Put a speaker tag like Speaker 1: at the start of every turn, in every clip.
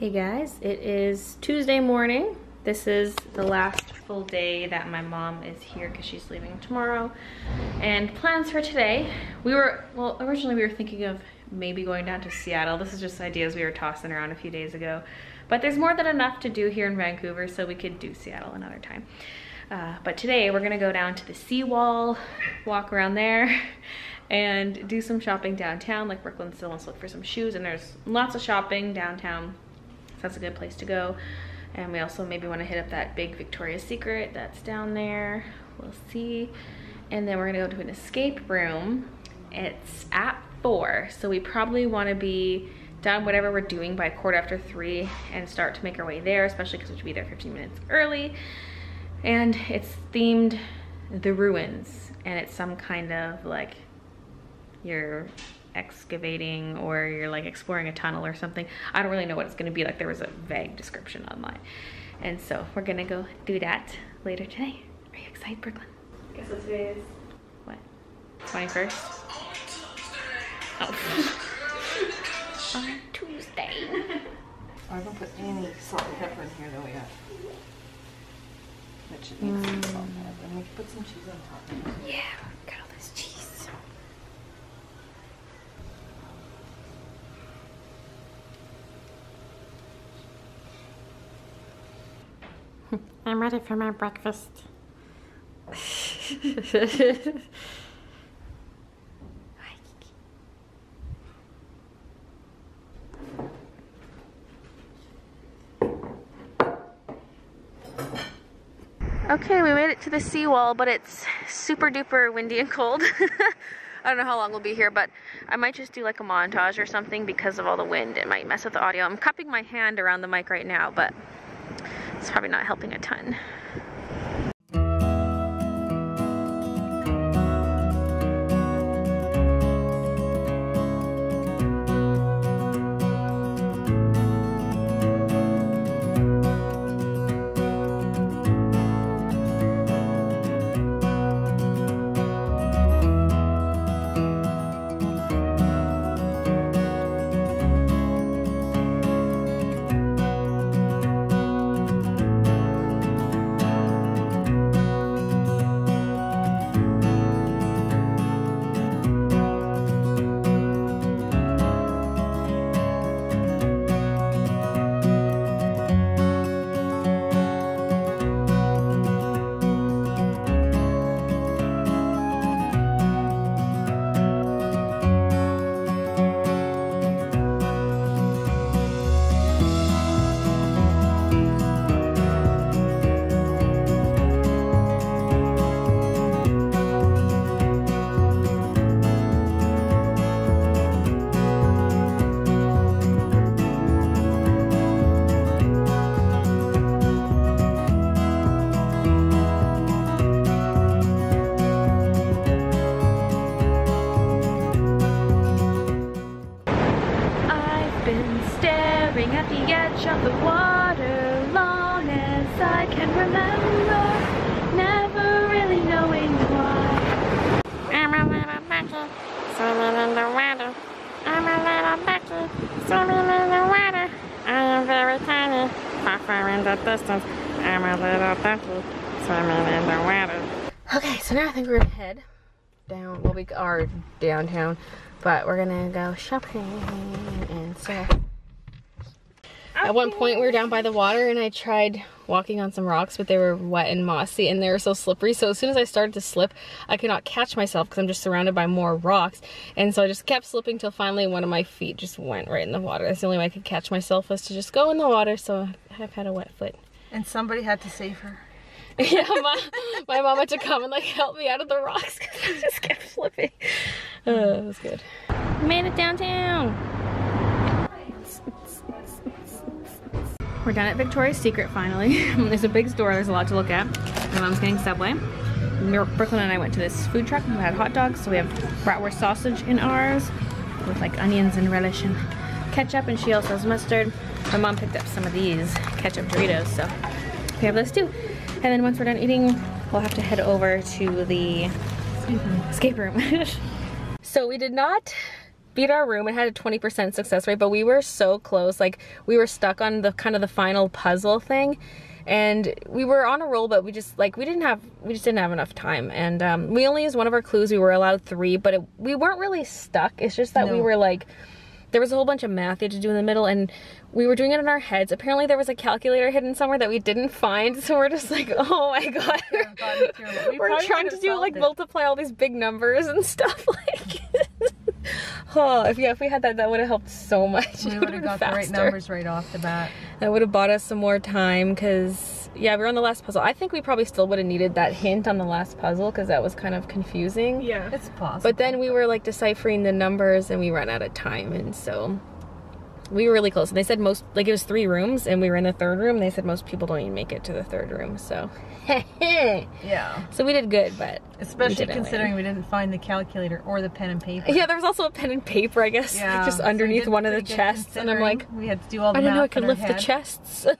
Speaker 1: Hey guys, it is Tuesday morning. This is the last full day that my mom is here because she's leaving tomorrow. And plans for today, we were, well, originally we were thinking of maybe going down to Seattle. This is just ideas we were tossing around a few days ago. But there's more than enough to do here in Vancouver, so we could do Seattle another time. Uh, but today we're gonna go down to the seawall, walk around there, and do some shopping downtown. Like Brooklyn still wants to look for some shoes, and there's lots of shopping downtown that's a good place to go. And we also maybe want to hit up that big Victoria's Secret that's down there. We'll see. And then we're gonna go to an escape room. It's at four, so we probably want to be done whatever we're doing by quarter after three and start to make our way there, especially because we should be there 15 minutes early. And it's themed the ruins, and it's some kind of like your excavating or you're like exploring a tunnel or something. I don't really know what it's gonna be like. There was a vague description online. And so we're gonna go do that later today. Are you excited, Brooklyn? Guess what today is? What? 21st? Oh. On Tuesday.
Speaker 2: I haven't put any salt and pepper in here though yet. That should need some salt and pepper. And we can put some cheese on top.
Speaker 1: Yeah, got all this cheese.
Speaker 3: I'm ready for my breakfast.
Speaker 1: Okay, we made it to the seawall, but it's super duper windy and cold. I don't know how long we'll be here, but I might just do like a montage or something because of all the wind. It might mess with the audio. I'm cupping my hand around the mic right now, but it's probably not helping a ton.
Speaker 3: Swimming in the water. I'm a little monkey, swimming in the water. I am very tiny, far, far in the distance. I'm a little donkey, swimming in the water.
Speaker 1: Okay, so now I think we're gonna head down, well we are downtown, but we're gonna go shopping and so. At one point we were down by the water and I tried walking on some rocks, but they were wet and mossy and they were so slippery. So as soon as I started to slip, I could not catch myself because I'm just surrounded by more rocks. And so I just kept slipping till finally one of my feet just went right in the water. That's the only way I could catch myself was to just go in the water. So I've had a wet foot.
Speaker 2: And somebody had to save her.
Speaker 1: yeah, my, my mom had to come and like help me out of the rocks because I just kept slipping. Uh, it was good. Made it downtown. We're done at Victoria's Secret finally. there's a big store, there's a lot to look at. My mom's getting Subway. Brooklyn and I went to this food truck and we had hot dogs, so we have bratwurst sausage in ours with like onions and relish and ketchup, and she also has mustard. My mom picked up some of these ketchup Doritos, so we have those too. And then once we're done eating, we'll have to head over to the escape room. so we did not beat our room. It had a 20% success rate, but we were so close. Like we were stuck on the kind of the final puzzle thing. And we were on a roll, but we just like we didn't have we just didn't have enough time, and um, we only used one of our clues. We were allowed three, but it, we weren't really stuck. It's just that we were like there was a whole bunch of math you had to do in the middle and we were doing it in our heads apparently there was a calculator hidden somewhere that we didn't find so we're just like oh my god
Speaker 2: Oh, God, me too. We
Speaker 1: we're trying to do like
Speaker 2: it.
Speaker 1: multiply all these big numbers and stuff like oh if yeah if we had that that would have helped so much
Speaker 2: We would
Speaker 1: would've
Speaker 2: have
Speaker 1: been
Speaker 2: got the right numbers right off the bat.
Speaker 1: that would have bought us some more time because yeah we were on the last puzzle i think we probably still would have needed that hint on the last puzzle because that was kind of confusing
Speaker 4: Yeah.
Speaker 2: It's possible.
Speaker 1: but then we were like deciphering the numbers and we ran out of time and so we were really close. And they said most like it was three rooms and we were in the third room. They said most people don't even make it to the third room. So
Speaker 2: yeah,
Speaker 1: so we did good, but
Speaker 2: especially
Speaker 1: win.
Speaker 2: considering we didn't find the calculator or the pen and paper.
Speaker 1: yeah, there was also a pen and paper, I guess,
Speaker 2: Yeah,
Speaker 1: just underneath
Speaker 2: did
Speaker 1: one of the chests. And I'm like,
Speaker 2: we had to do all the
Speaker 1: I didn't know I could lift the chests.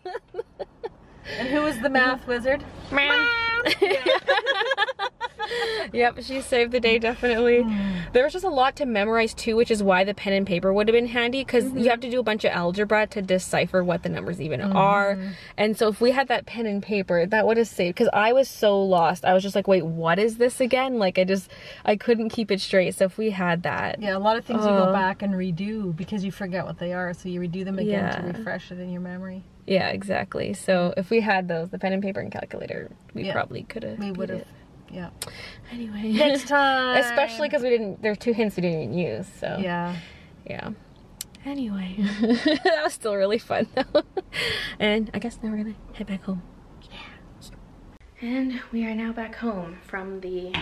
Speaker 2: And who was the math wizard?
Speaker 3: Man.
Speaker 1: yep, she saved the day definitely. There was just a lot to memorize too, which is why the pen and paper would have been handy because
Speaker 2: Mm-hmm.
Speaker 1: you have to do a bunch of algebra to decipher what the numbers even are.
Speaker 2: Mm-hmm.
Speaker 1: And so if we had that pen and paper, that would have saved because I was so lost. I was just like, wait, what is this again? Like I just I couldn't keep it straight. So if we had that,
Speaker 2: Yeah, a lot of things you
Speaker 1: Uh.
Speaker 2: go back and redo because you forget what they are, so you redo them again to refresh it in your memory.
Speaker 1: yeah, exactly. So if we had those, the pen and paper and calculator, we
Speaker 2: Yeah.
Speaker 1: probably could have.
Speaker 2: We would have. Yeah.
Speaker 1: Anyway,
Speaker 2: Next time.
Speaker 1: especially because we didn't. There's two hints we didn't even use. So
Speaker 2: Yeah.
Speaker 1: yeah. Anyway, that was still really fun though. and I guess now we're gonna head back home. Yeah. And we are now back home from the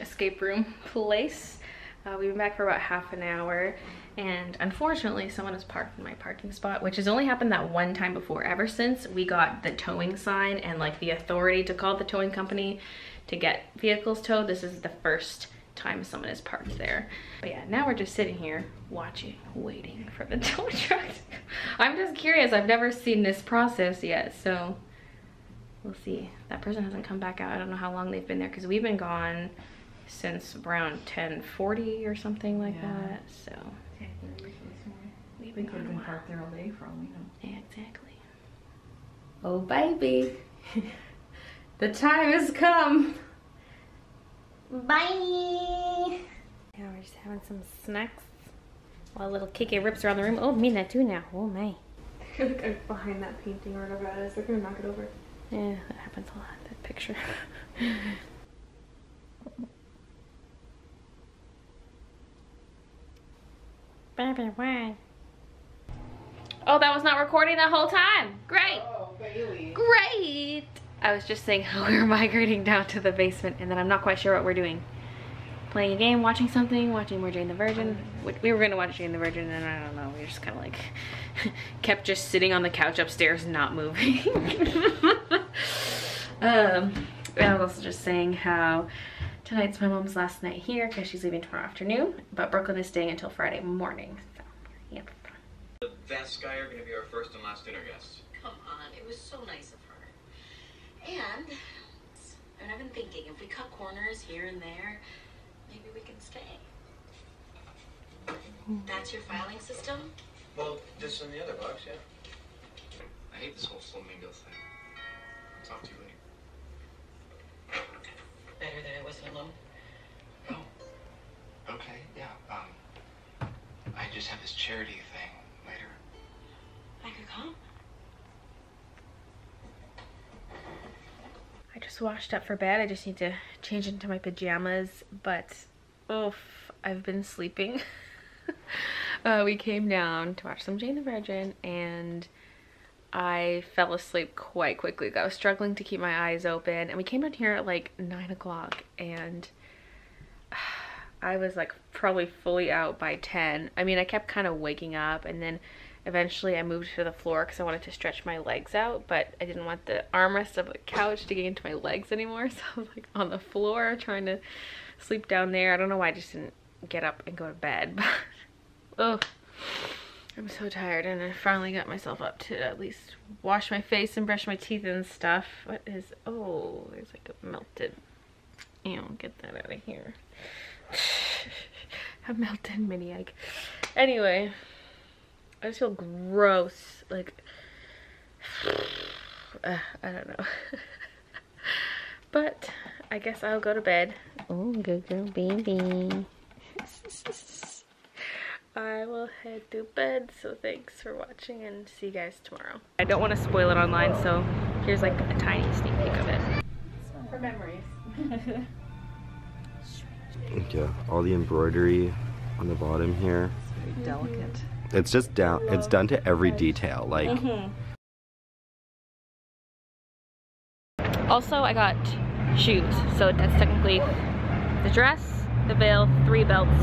Speaker 1: escape room place. Uh, we've been back for about half an hour, and unfortunately, someone has parked in my parking spot, which has only happened that one time before. Ever since we got the towing sign and like the authority to call the towing company to get vehicles towed, this is the first time someone is parked there. But yeah, now we're just sitting here watching, waiting for the tow truck. I'm just curious. I've never seen this process yet, so we'll see. That person hasn't come back out. I don't know how long they've been there because we've been gone since around 10:40 or something like
Speaker 2: Yeah.
Speaker 1: that. So we've been gone a
Speaker 2: parked there all day for all we know.
Speaker 1: Yeah, exactly. Oh baby, the time has come. Bye. Yeah, we're just having some snacks while little Kike rips around the room. Oh, me that too now. Oh my.
Speaker 4: behind that painting or whatever that is. They're gonna knock it over.
Speaker 1: Yeah, that happens a lot. That picture.
Speaker 3: Baby, why?
Speaker 1: Oh, that was not recording the whole time. Great.
Speaker 2: Oh, Baylee.
Speaker 1: Great. I was just saying how we were migrating down to the basement and then I'm not quite sure what we're doing. Playing a game, watching something, watching more Jane the Virgin. We were gonna watch Jane the Virgin and I don't know, we just kind of like kept just sitting on the couch upstairs not moving. um, and I was also just saying how tonight's my mom's last night here because she's leaving tomorrow afternoon, but Brooklyn is staying until Friday morning. So, yep.
Speaker 5: That Sky are going to be our first and last dinner guests.
Speaker 6: Come on, it was so nice of her. And, and I've been thinking, if we cut corners here and there, maybe we can stay. That's your filing system?
Speaker 5: Well, just in the other box, yeah. I hate this whole flamingo thing. I'll talk to you later.
Speaker 6: Better that I wasn't alone.
Speaker 5: Oh. Okay, yeah. Um, I just have this charity thing later.
Speaker 6: I could come.
Speaker 1: I just washed up for bed. I just need to change into my pajamas, but oof, I've been sleeping. uh, we came down to watch some Jane the Virgin and I fell asleep quite quickly. I was struggling to keep my eyes open and we came down here at like nine o'clock and I was like probably fully out by 10. I mean, I kept kind of waking up and then eventually I moved to the floor because I wanted to stretch my legs out, but I didn't want the armrest of the couch to get into my legs anymore. So I was like on the floor trying to sleep down there. I don't know why I just didn't get up and go to bed, but oh, I'm so tired and I finally got myself up to at least wash my face and brush my teeth and stuff. What is, oh, there's like a melted, ew, get that out of here. A melted mini egg. Anyway, I just feel gross. Like, uh, I don't know. but I guess I'll go to bed. Oh, good girl, baby. I will head to bed. So thanks for watching and see you guys tomorrow. I don't want to spoil it online, so here's like a tiny sneak peek of it.
Speaker 4: For memories.
Speaker 7: Yeah, all the embroidery on the bottom here.
Speaker 2: Very delicate.
Speaker 7: It's just down. It's done to every detail. Like mm-hmm.
Speaker 1: Also, I got shoes. So that's technically the dress, the veil, three belts,